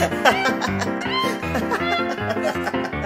ハハハハ